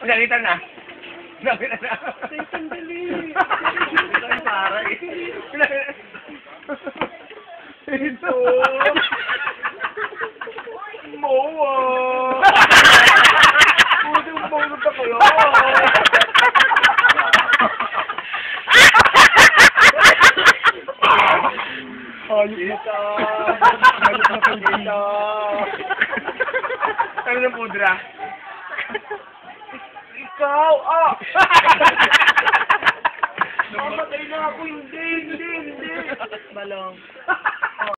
Nagalitan na. Nagalitan na. Sandali. Ay, para eh. Ito. Moa. Pudong moa pa kayo. Ayos ito. Ayos na pang ito. Ikaw, ah! Mamatay na ako, hindi, hindi, hindi. Balong.